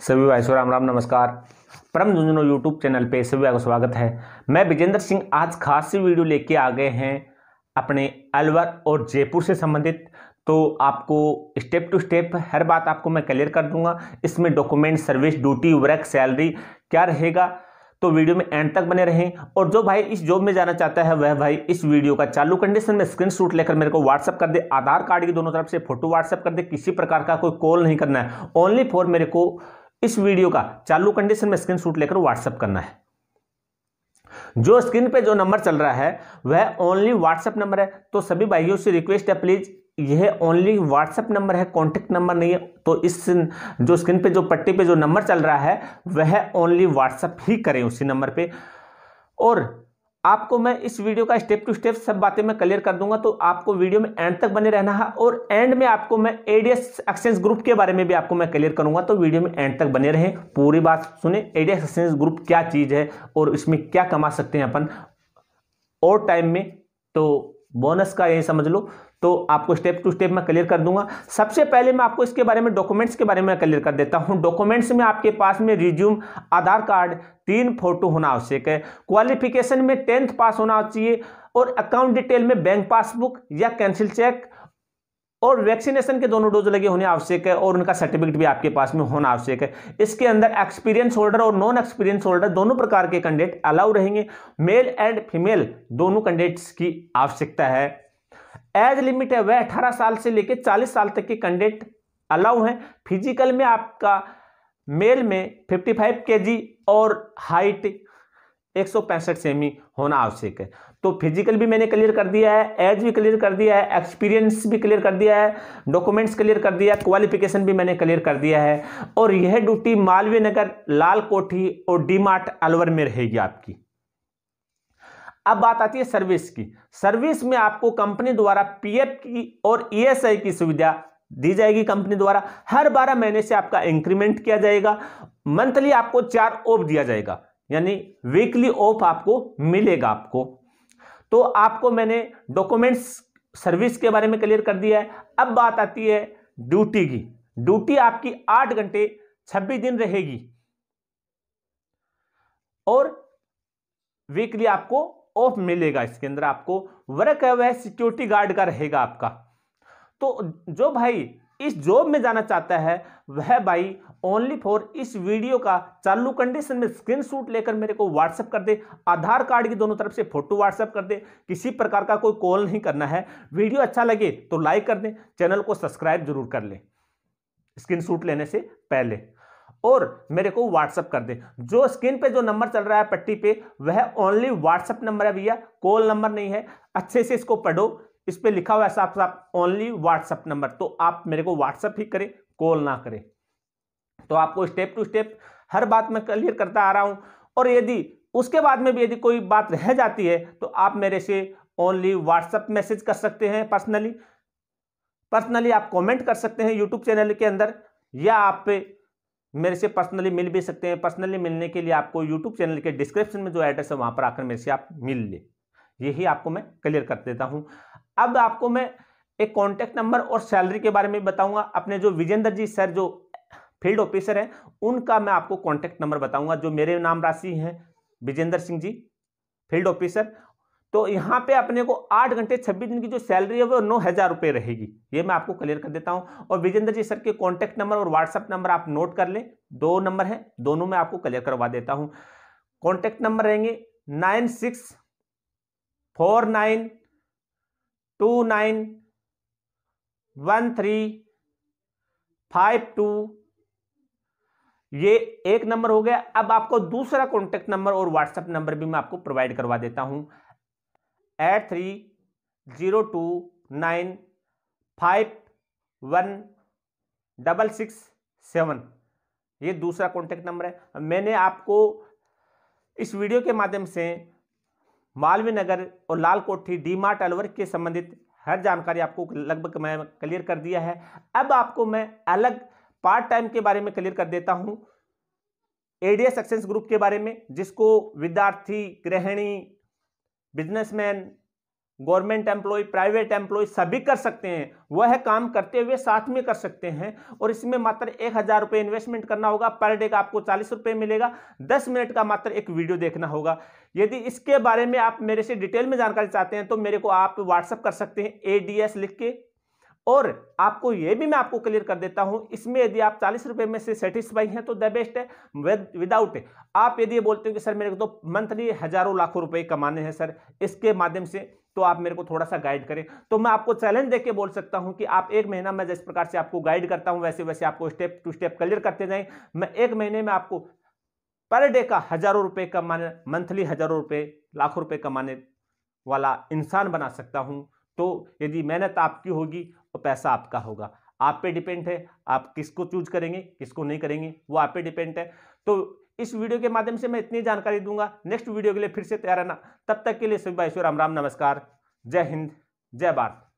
सभी भाई सो राम राम, नमस्कार। परम झुंझुनू यूट्यूब चैनल पे सभी भाई को स्वागत है। मैं विजेंद्र सिंह आज खास वीडियो लेके आ गए हैं अपने अलवर और जयपुर से संबंधित। तो आपको स्टेप टू स्टेप हर बात आपको मैं क्लियर कर दूँगा। इसमें document service duty work salary क्या रहेगा? तो वीडियो में एंड तक बने रहें। और जो भाई इस जॉब में जाना चाहता है, वह भाई इस वीडियो का चालू कंडीशन में स्क्रीनशॉट लेकर मेरे को व्हाट्सअप कर दे। आधार कार्ड की दोनों तरफ़ से फ़ोटो व्हाट्सअप कर दे। किसी प्रकार का कोई कॉल नहीं करना है। ओनली फॉर मेरे को इस वीडियो का चालू कंडीशन में स्क्रीनशॉट लेकर व्हाट्सअप करना है। जो स्क्रीन पे जो नंबर चल रहा है, वह ओनली व्हाट्सएप नंबर है। तो सभी भाइयों से रिक्वेस्ट है प्लीज़ यह ओनली व्हाट्सएप नंबर है कॉन्टेक्ट नंबर नहीं है। तो इस जो स्क्रीन पे जो पट्टी पे जो नंबर चल रहा है, वह ओनली व्हाट्सएप ही करें उसी नंबर पे। और आपको मैं इस वीडियो का स्टेप टू स्टेप सब बातें मैं क्लियर कर दूँगा तो आपको वीडियो में एंड तक बने रहना है और एंड में आपको मैं एडीएस एक्सचेंज ग्रुप के बारे में भी आपको मैं क्लियर करूँगा तो वीडियो में एंड तक बने रहें। पूरी बात सुने एडीएस एक्सचेंज ग्रुप क्या चीज़ है और इसमें क्या कमा सकते हैं अपन? और टाइम में तो बोनस का यही समझ लो। तो आपको स्टेप टू स्टेप मैं क्लियर कर दूँगा। सबसे पहले मैं आपको इसके बारे में डॉक्यूमेंट्स के बारे में क्लियर कर देता हूँ। डॉक्यूमेंट्स में आपके पास में रिज्यूम आधार कार्ड, तीन फ़ोटो होना आवश्यक है। क्वालिफिकेशन में टेंथ पास होना चाहिए और अकाउंट डिटेल में बैंक पासबुक या कैंसिल चेक और वैक्सीनेशन के दोनों डोज लगे होने आवश्यक है और उनका सर्टिफिकेट भी आपके पास में होना आवश्यक है। इसके अंदर एक्सपीरियंस होल्डर और नॉन एक्सपीरियंस होल्डर दोनों प्रकार के कैंडिडेट अलाउ रहेंगे। मेल एंड फीमेल दोनों कैंडिडेट्स की आवश्यकता है। एज लिमिट है, वह अठारह साल से लेकर चालीस साल तक के कैंडिडेट अलाउ हैं। फ़िज़िकल में आपका मेल में 55 केजी और हाइट एक सौ पैंसठ सेमी होना आवश्यक है। तो फ़िज़िकल भी मैंने क्लियर कर दिया है एज भी क्लियर कर दिया है एक्सपीरियंस भी क्लियर कर दिया है डॉक्यूमेंट्स क्लियर कर दिया है क्वालिफिकेशन भी मैंने क्लियर कर दिया है। और यह ड्यूटी मालवीय नगर लाल कोठी और डी मार्ट अलवर में रहेगी आपकी। अब बात आती है सर्विस की। सर्विस में आपको कंपनी द्वारा पीएफ की और ईएसआई की सुविधा दी जाएगी कंपनी द्वारा। हर बारह महीने से आपका इंक्रीमेंट किया जाएगा। मंथली आपको चार ऑफ़ दिया जाएगा। यानी वीकली ऑफ़ आपको मिलेगा आपको। तो आपको मैंने डॉक्यूमेंट्स सर्विस के बारे में क्लियर कर दिया है। अब बात आती है ड्यूटी की। ड्यूटी आपकी आठ घंटे छब्बीस दिन रहेगी। और वीकली आपको ऑफ़ मिलेगा इसके अंदर आपको, वर्क है वह सिक्योरिटी गार्ड का रहेगा आपका। तो जो भाई इस जॉब में जाना चाहता है, वह भाई ओनली फॉर इस वीडियो का चालू कंडीशन में स्क्रीनशॉट लेकर मेरे को व्हाट्सएप कर दे, आधार कार्ड की दोनों तरफ़ से फ़ोटो व्हाट्सएप कर दे, किसी प्रकार का कोई कॉल नहीं करना है। वीडियो अच्छा लगे तो लाइक कर दें चैनल को सब्सक्राइब ज़रूर कर लें स्क्रीनशॉट लेने से पहले। और मेरे को व्हाट्सअप कर दे। जो स्क्रीन पे जो नंबर चल रहा है पट्टी पे, वह ओनली व्हाट्सअप नंबर है भैया कॉल नंबर नहीं है। अच्छे से इसको पढ़ो, इस पर लिखा हुआ है साफ़ साफ़ ओनली व्हाट्सअप नंबर तो आप मेरे को व्हाट्सअप ही करें कॉल ना करें। तो आपको स्टेप टू स्टेप हर बात में क्लियर करता आ रहा हूँ। और यदि उसके बाद में भी यदि कोई बात रह जाती है तो आप मेरे से ओनली व्हाट्सअप मैसेज कर सकते हैं पर्सनली पर्सनली आप कमेंट कर सकते हैं यूट्यूब चैनल के अंदर, या आप मेरे से पर्सनली मिल भी सकते हैं। पर्सनली मिलने के लिए आपको यूट्यूब चैनल के डिस्क्रिप्शन में जो एड्रेस है, वहाँ पर आकर मेरे से आप मिल ले। यही आपको मैं क्लियर कर देता हूँ। अब आपको मैं एक कॉन्टैक्ट नंबर और सैलरी के बारे में बताऊँगा। अपने जो विजेंद्र जी सर जो फ़ील्ड ऑफिसर हैं, उनका मैं आपको कॉन्टैक्ट नंबर बताऊँगा, जो मेरे नाम राशि हैं। विजेंद्र सिंह जी फ़ील्ड ऑफिसर तो यहाँ पे अपने को आठ घंटे छब्बीस दिन की जो सैलरी है वो नौ हज़ार रुपये रहेगी। ये मैं आपको क्लियर कर देता हूँ। और विजेंद्र जी सर के कॉन्टैक्ट नंबर और व्हाट्सअप नंबर आप नोट कर लें। दो नंबर हैं, दोनों में आपको क्लियर करवा देता हूँ। कॉन्टैक्ट नंबर रहेंगे nine six four nine two nine one three five two. ये एक नंबर हो गया। अब आपको दूसरा कॉन्टैक्ट नंबर और व्हाट्सएप नंबर भी मैं आपको प्रोवाइड करवा देता हूँ। Eight three zero two nine five one double six seven ये दूसरा कॉन्टैक्ट नंबर है। मैंने आपको इस वीडियो के माध्यम से मालवीय नगर और लाल कोठी डी मार्ट अलवर के संबंधित हर जानकारी आपको लगभग मैं क्लियर कर दिया है। अब आपको मैं अलग पार्ट टाइम के बारे में क्लियर कर देता हूँ। एडीएस सक्सेस ग्रुप के बारे में, जिसको विद्यार्थी, गृहिणी businessman, government employ, private employ सभी कर सकते हैं। वह काम करते हुए साथ में कर सकते हैं और इसमें मात्र एक हज़ार रुपये इन्वेस्टमेंट करना होगा। पर डे का आपको चालीस रुपये मिलेगा। दस मिनट का मात्र एक वीडियो देखना होगा। यदि इसके बारे में आप मेरे से डिटेल में जानकारी चाहते हैं तो मेरे को आप व्हाट्सअप कर सकते हैं। ए लिख के और आपको ये भी मैं आपको क्लियर कर देता हूँ, इसमें यदि आप चालीस रुपए में से सेटिस्फाई हैं तो द बेस्ट है विदाउट आप यदि बोलते हो कि, सर, मेरे को तो मंथली हज़ारों लाखों रुपए कमाने हैं, सर, इसके माध्यम से तो आप मेरे को थोड़ा सा गाइड करें। तो मैं आपको चैलेंज देके बोल सकता हूँ कि आप एक महीना मैं जिस प्रकार से आपको गाइड करता हूँ वैसे वैसे आपको स्टेप टू स्टेप क्लियर करते जाएँ। मैं एक महीने में आपको पर डे का हज़ारों रुपए कमाने मंथली हज़ारों रुपए, लाखों रुपए कमाने वाला इंसान बना सकता हूँ। तो यदि मेहनत आपकी होगी तो पैसा आपका होगा। आप पे डिपेंड है, आप किसको चूज़ करेंगे, किसको नहीं करेंगे, वो आप पे डिपेंड है। तो इस वीडियो के माध्यम से मैं इतनी जानकारी दूँगा। नेक्स्ट वीडियो के लिए फिर से तैयार रहना। तब तक के लिए भाई राम राम, नमस्कार। जय हिंद, जय भारत।